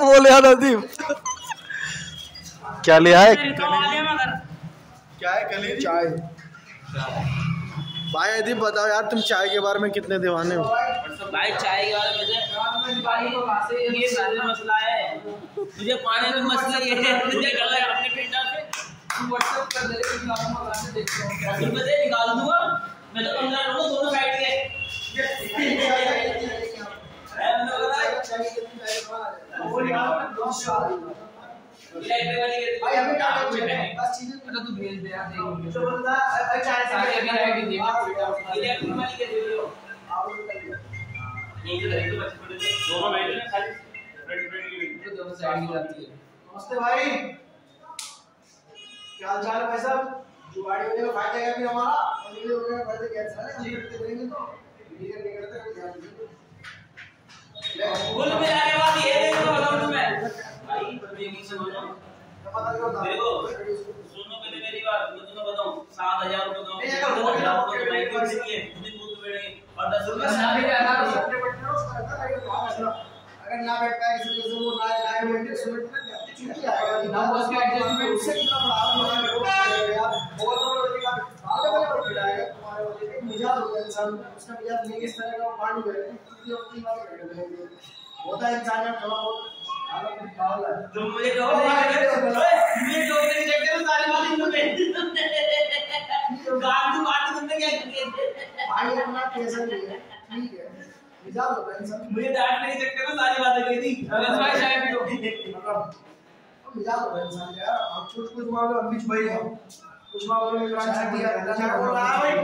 बोल यार नदीम क्या लिया है क्या है कली चाय। भाई अदीब बताओ यार तुम चाय के बारे में कितने दीवाने हो? भाई चाय के बाद मुझे ये सारे मसला है मुझे पानी में मसला ये है मुझे गला है अपने पेटा से व्हाट्सएप कर दे निकाल दूँगा। मैं तो पंद्रह लोगों दोनों बैठ गए इलेक्ट्रिक वाली के भाई हमें क्या करना है है। बस चीज़ें अरे तू भेज दे यार देख जो बंदा चाय सारे अभी आएगी, देख। इलेक्ट्रिक वाली के दे दियो यही तो रहेगी बच्चे छोटे से दोनों बैठ गए खाली फ्रेंड फ्रेंड की तो दोनों साइड की जाती है नमस्ते भाई क्या हाल चाल है भाई साहब जुगाड़ी होने का फ़ायदा है भी हमारा और ये हो गया फ़ायदा कैसे है हम करते रहेंगे तो भाई मेरी सुनो देखो सुनो पहले मेरी बात मैं तुम्हें बताऊँ सात हज़ार रुपए नहीं, का अगर दो वो हज़ार लोग रुपए के माइक पास- के लिए खुद बैठे और दस रुपए साथ में क्या ना अगर ना बैठ पाए किसी वजह से वो ना आए मिनट सुनट ना छुट्टी आएगा ना बस के adjustment से कितना बड़ा है वो यार बहुत बड़ा बड़ा आगे वाले को खिलाएगा तुम्हारे वाले के मिजाज होगा इंसान उसका मिजाज नहीं इस तरह का हुए कितनी और तीन बार होता है इंसान का थोड़ा बहुत में है तुम मुझे ओए मुझे जो तेरी चक्कर में सारी बातें तुम गांड तू गांड तुमने क्या किया भाई अपना नहीं है ठीक है। इंसान मुझे डांटने के चक्कर में सारी बातें कही थी बस भाई चाय पी लो। मतलब मिजाज है इंसान का यार। अब कुछ कुछ मामले हम बीच भाई कुछ मामलों में चाय दिया। चाय बोल रहा है भाई।